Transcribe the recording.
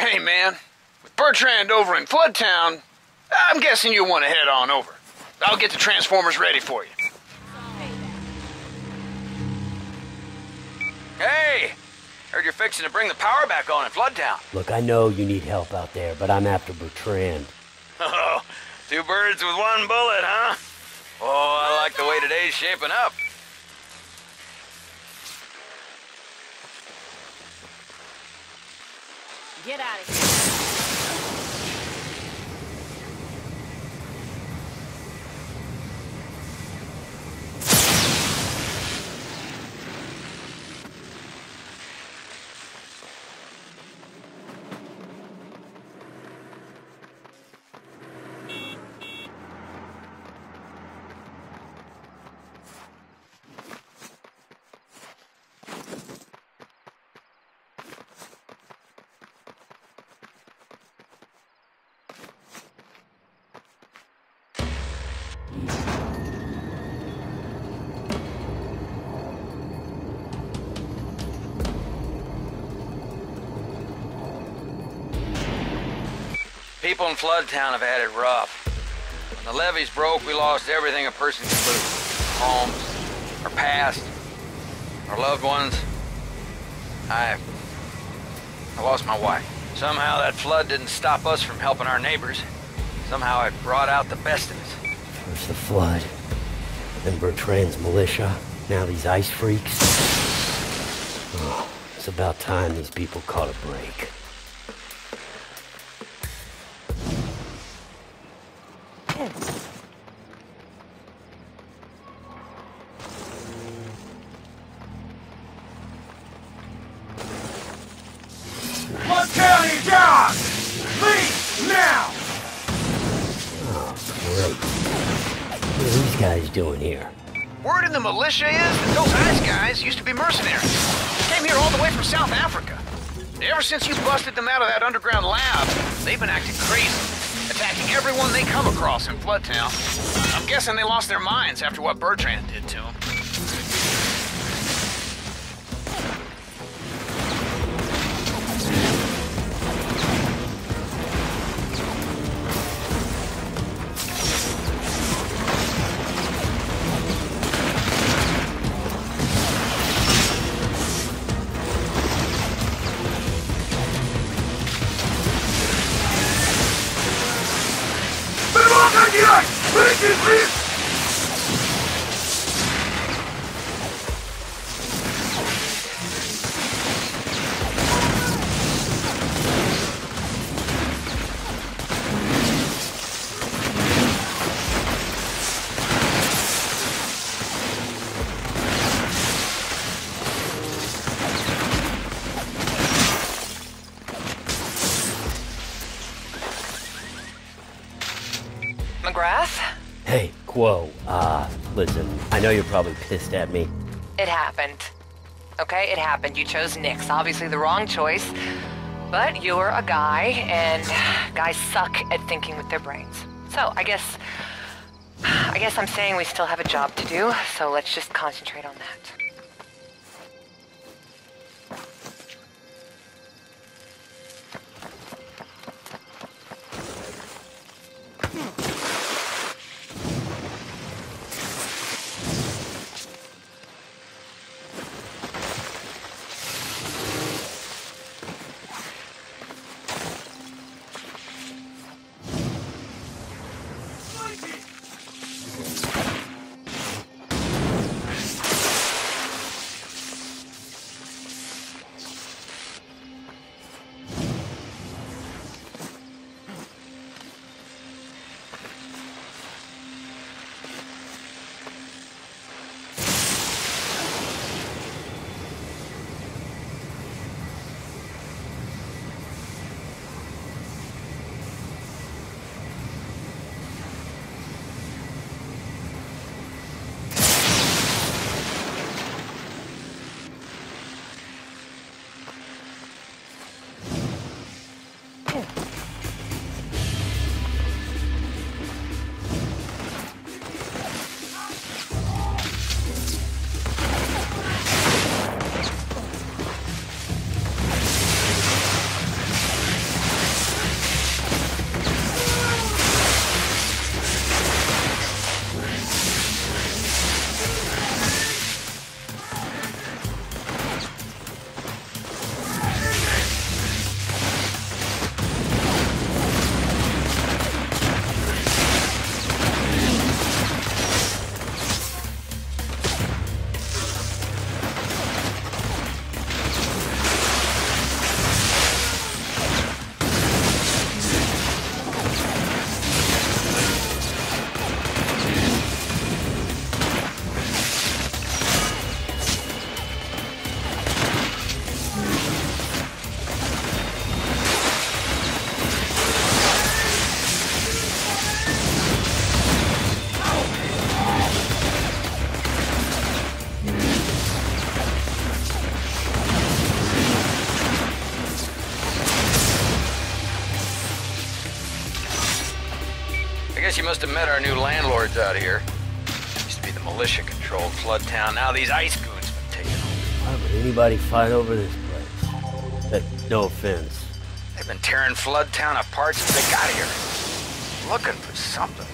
Hey, man. With Bertrand over in Floodtown, I'm guessing you'll want to head on over. I'll get the Transformers ready for you. Hey! Heard you're fixing to bring the power back on in Floodtown. Look, I know you need help out there, but I'm after Bertrand. Oh, two birds with one bullet, huh? Oh, I like the way today's shaping up. Get out of here. People in Floodtown have had it rough. When the levees broke, we lost everything a person could lose. Homes, our past, our loved ones. I... I lost my wife. Somehow that flood didn't stop us from helping our neighbors. Somehow it brought out the best in us. First the flood, then Bertrand's militia, now these ice freaks. Oh, it's about time these people caught a break. Guys doing here? Word in the militia is that those ice guys used to be mercenaries. Came here all the way from South Africa. Ever since you busted them out of that underground lab, they've been acting crazy, attacking everyone they come across in Floodtown. I'm guessing they lost their minds after what Bertrand did to them. Kuo, uh, listen, I know you're probably pissed at me. It happened. Okay, it happened. You chose Nix. Obviously the wrong choice. But you're a guy, and guys suck at thinking with their brains. So I guess. I guess I'm saying we still have a job to do, so let's just concentrate on that. Guess you must have met our new landlords out here. Used to be the militia-controlled flood town. Now these ice goons been taken over. Why would anybody fight over this place? Hey, no offense. They've been tearing flood town apart since they got here. Looking for something.